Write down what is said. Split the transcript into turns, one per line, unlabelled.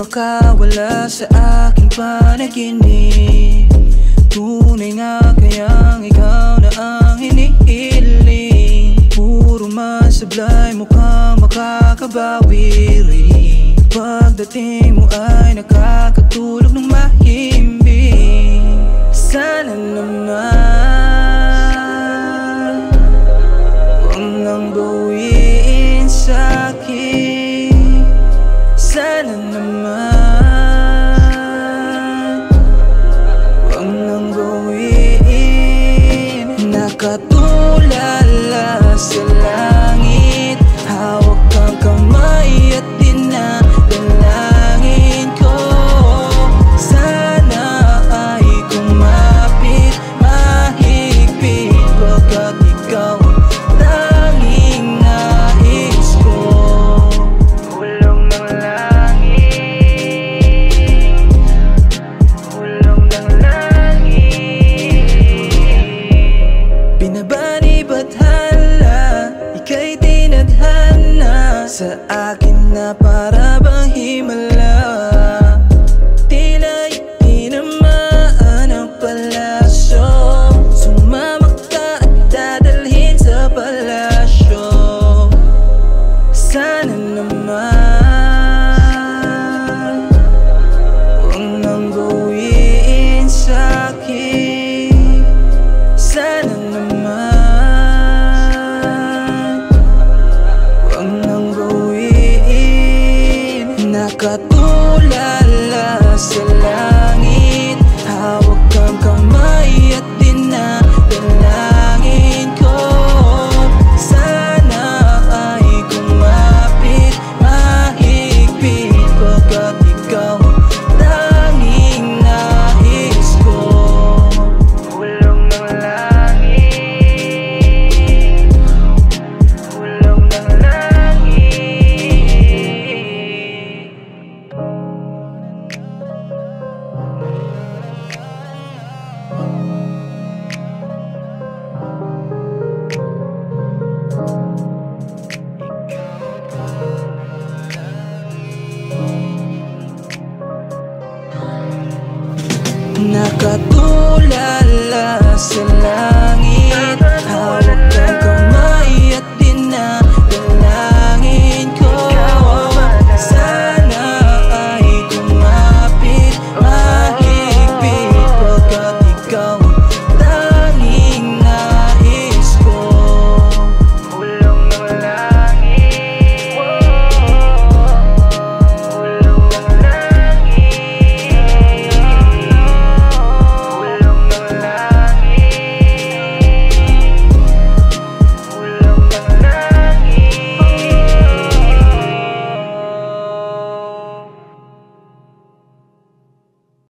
makawala sa aking panaginip. Tunay nga kayang ikaw na ang hinihiling. Puro man sablay mukhang makakabawi rin Pagdating mo ay nakakatulog ng sa akin na para bang himala. Tila itinamaan ang palasyo. Sumama ka at dadalhin sa palasyo. Sana naman Пока Nakatulala sila